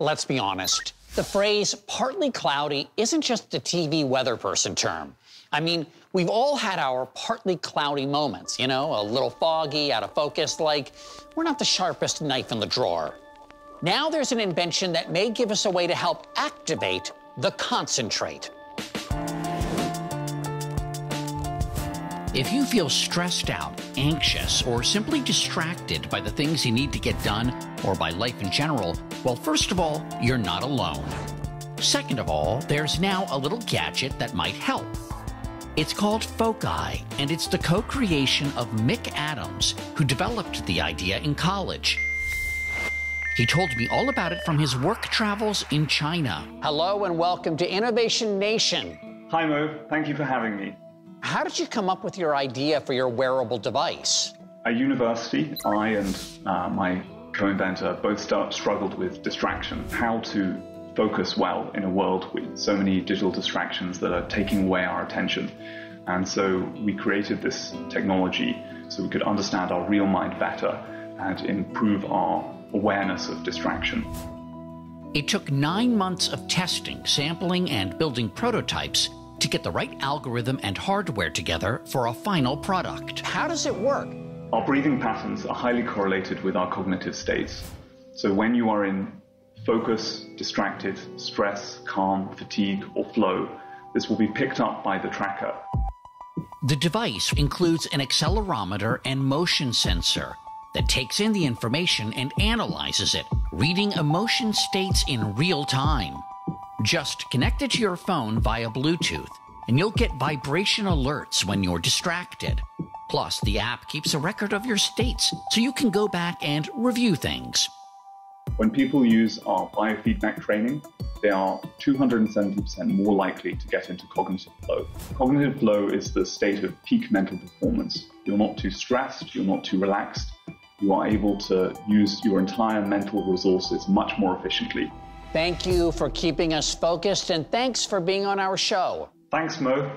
Let's be honest. The phrase partly cloudy isn't just a TV weather person term. I mean, we've all had our partly cloudy moments, you know, a little foggy, out of focus, like we're not the sharpest knife in the drawer. Now there's an invention that may give us a way to help activate the concentrate. If you feel stressed out, anxious, or simply distracted by the things you need to get done or by life in general, well, first of all, you're not alone. Second of all, there's now a little gadget that might help. It's called Foci, and it's the co creation of Mick Adams, who developed the idea in college. He told me all about it from his work travels in China. Hello and welcome to Innovation Nation. Hi, Mo. Thank you for having me. How did you come up with your idea for your wearable device? At university, I and uh, my co inventor both start, struggled with distraction, how to focus well in a world with so many digital distractions that are taking away our attention. And so we created this technology so we could understand our real mind better and improve our awareness of distraction. It took nine months of testing, sampling, and building prototypes to get the right algorithm and hardware together for a final product. How does it work? Our breathing patterns are highly correlated with our cognitive states. So when you are in focus, distracted, stress, calm, fatigue, or flow, this will be picked up by the tracker. The device includes an accelerometer and motion sensor that takes in the information and analyzes it, reading emotion states in real time. Just connect it to your phone via Bluetooth, and you'll get vibration alerts when you're distracted. Plus, the app keeps a record of your states so you can go back and review things. When people use our biofeedback training, they are 270% more likely to get into cognitive flow. Cognitive flow is the state of peak mental performance. You're not too stressed, you're not too relaxed, you are able to use your entire mental resources much more efficiently. Thank you for keeping us focused, and thanks for being on our show. Thanks, Mo.